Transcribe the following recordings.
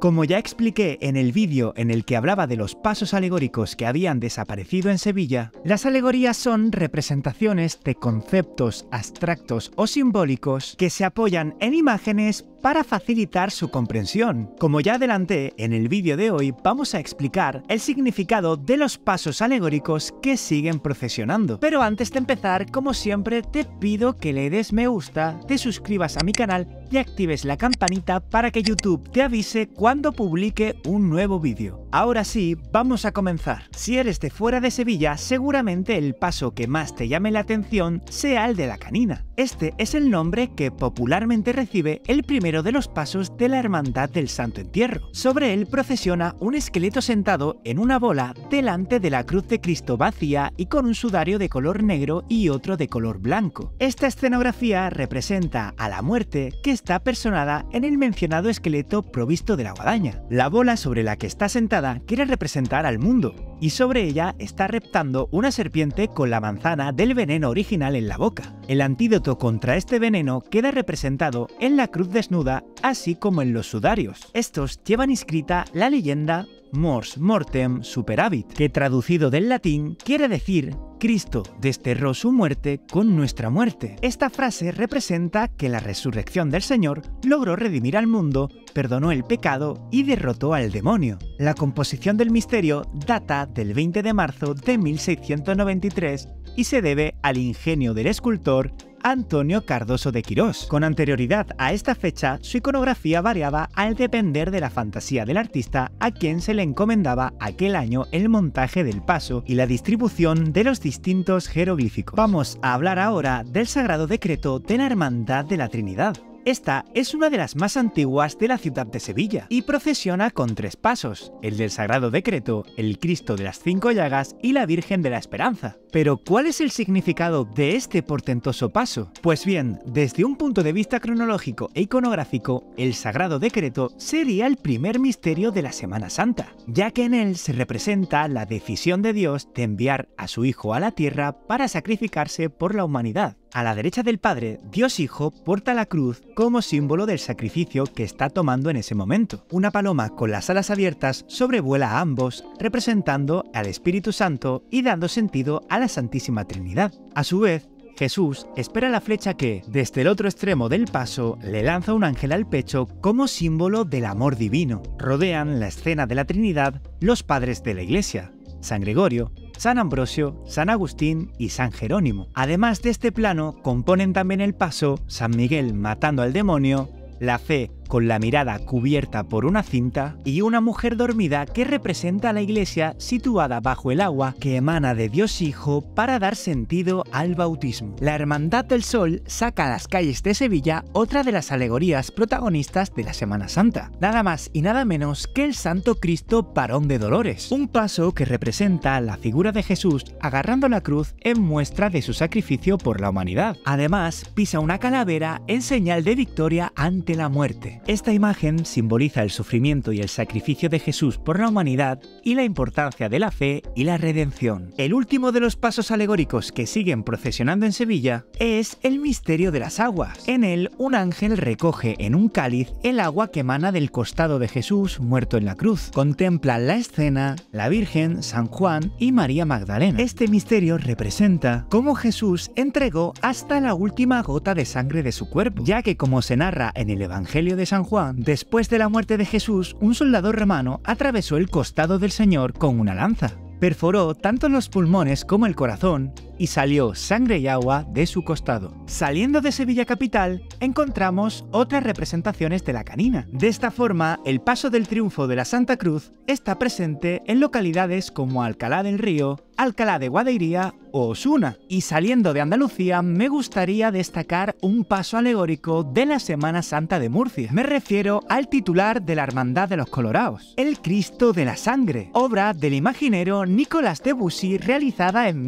Como ya expliqué en el vídeo en el que hablaba de los pasos alegóricos que habían desaparecido en Sevilla, las alegorías son representaciones de conceptos abstractos o simbólicos que se apoyan en imágenes para facilitar su comprensión. Como ya adelanté, en el vídeo de hoy vamos a explicar el significado de los pasos alegóricos que siguen procesionando. Pero antes de empezar, como siempre, te pido que le des me gusta, te suscribas a mi canal y actives la campanita para que YouTube te avise cuando publique un nuevo vídeo. Ahora sí, vamos a comenzar. Si eres de fuera de Sevilla, seguramente el paso que más te llame la atención sea el de la canina. Este es el nombre que popularmente recibe el primero de los pasos de la Hermandad del Santo Entierro. Sobre él procesiona un esqueleto sentado en una bola delante de la cruz de Cristo vacía y con un sudario de color negro y otro de color blanco. Esta escenografía representa a la muerte que está personada en el mencionado esqueleto provisto de la guadaña. La bola sobre la que está sentada quiere representar al mundo, y sobre ella está reptando una serpiente con la manzana del veneno original en la boca. El antídoto contra este veneno queda representado en la cruz desnuda, así como en los sudarios. Estos llevan inscrita la leyenda Mors Mortem Superavit, que traducido del latín quiere decir Cristo desterró su muerte con nuestra muerte. Esta frase representa que la resurrección del Señor logró redimir al mundo, perdonó el pecado y derrotó al demonio. La composición del misterio data del 20 de marzo de 1693 y se debe al ingenio del escultor Antonio Cardoso de Quirós. Con anterioridad a esta fecha, su iconografía variaba al depender de la fantasía del artista a quien se le encomendaba aquel año el montaje del paso y la distribución de los distintos jeroglíficos. Vamos a hablar ahora del sagrado decreto de la Hermandad de la Trinidad. Esta es una de las más antiguas de la ciudad de Sevilla y procesiona con tres pasos, el del Sagrado Decreto, el Cristo de las Cinco Llagas y la Virgen de la Esperanza. Pero, ¿cuál es el significado de este portentoso paso? Pues bien, desde un punto de vista cronológico e iconográfico, el Sagrado Decreto sería el primer misterio de la Semana Santa, ya que en él se representa la decisión de Dios de enviar a su Hijo a la tierra para sacrificarse por la humanidad. A la derecha del Padre, Dios Hijo porta la cruz como símbolo del sacrificio que está tomando en ese momento. Una paloma con las alas abiertas sobrevuela a ambos, representando al Espíritu Santo y dando sentido a la Santísima Trinidad. A su vez, Jesús espera la flecha que, desde el otro extremo del paso, le lanza un ángel al pecho como símbolo del amor divino. Rodean la escena de la Trinidad los padres de la Iglesia, San Gregorio, San Ambrosio, San Agustín y San Jerónimo. Además de este plano, componen también el paso San Miguel matando al demonio, la fe con la mirada cubierta por una cinta y una mujer dormida que representa a la iglesia situada bajo el agua que emana de Dios Hijo para dar sentido al bautismo. La Hermandad del Sol saca a las calles de Sevilla otra de las alegorías protagonistas de la Semana Santa, nada más y nada menos que el Santo Cristo Parón de Dolores, un paso que representa la figura de Jesús agarrando la cruz en muestra de su sacrificio por la humanidad. Además, pisa una calavera en señal de victoria ante la muerte. Esta imagen simboliza el sufrimiento y el sacrificio de Jesús por la humanidad y la importancia de la fe y la redención. El último de los pasos alegóricos que siguen procesionando en Sevilla es el misterio de las aguas. En él, un ángel recoge en un cáliz el agua que emana del costado de Jesús muerto en la cruz. Contempla la escena la Virgen, San Juan y María Magdalena. Este misterio representa cómo Jesús entregó hasta la última gota de sangre de su cuerpo, ya que como se narra en el Evangelio de San Juan, después de la muerte de Jesús, un soldado romano atravesó el costado del Señor con una lanza. Perforó tanto los pulmones como el corazón y salió sangre y agua de su costado. Saliendo de Sevilla capital, encontramos otras representaciones de la canina. De esta forma, el paso del triunfo de la Santa Cruz está presente en localidades como Alcalá del Río, Alcalá de Guadairía o Osuna. Y saliendo de Andalucía, me gustaría destacar un paso alegórico de la Semana Santa de Murcia. Me refiero al titular de la Hermandad de los Colorados, el Cristo de la Sangre, obra del imaginero Nicolás de Bussy realizada en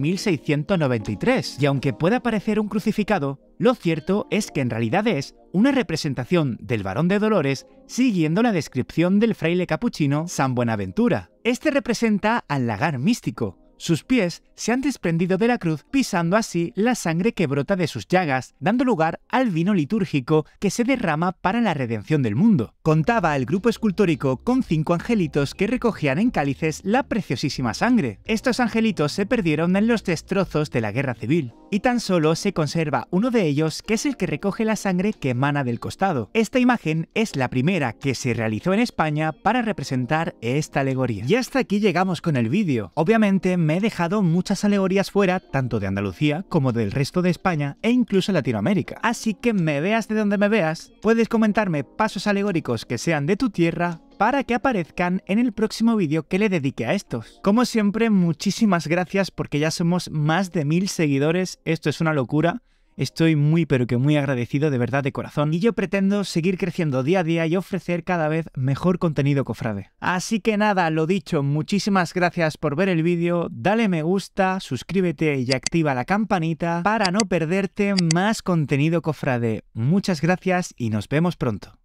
1693. Y aunque pueda parecer un crucificado, lo cierto es que en realidad es una representación del varón de Dolores siguiendo la descripción del fraile capuchino San Buenaventura. Este representa al lagar místico, sus pies se han desprendido de la cruz pisando así la sangre que brota de sus llagas, dando lugar al vino litúrgico que se derrama para la redención del mundo. Contaba el grupo escultórico con cinco angelitos que recogían en cálices la preciosísima sangre. Estos angelitos se perdieron en los destrozos de la guerra civil, y tan solo se conserva uno de ellos que es el que recoge la sangre que emana del costado. Esta imagen es la primera que se realizó en España para representar esta alegoría. Y hasta aquí llegamos con el vídeo. Obviamente he dejado muchas alegorías fuera, tanto de Andalucía como del resto de España e incluso Latinoamérica. Así que me veas de donde me veas, puedes comentarme pasos alegóricos que sean de tu tierra para que aparezcan en el próximo vídeo que le dedique a estos. Como siempre, muchísimas gracias porque ya somos más de mil seguidores, esto es una locura. Estoy muy pero que muy agradecido de verdad de corazón y yo pretendo seguir creciendo día a día y ofrecer cada vez mejor contenido cofrade. Así que nada, lo dicho, muchísimas gracias por ver el vídeo, dale me gusta, suscríbete y activa la campanita para no perderte más contenido cofrade. Muchas gracias y nos vemos pronto.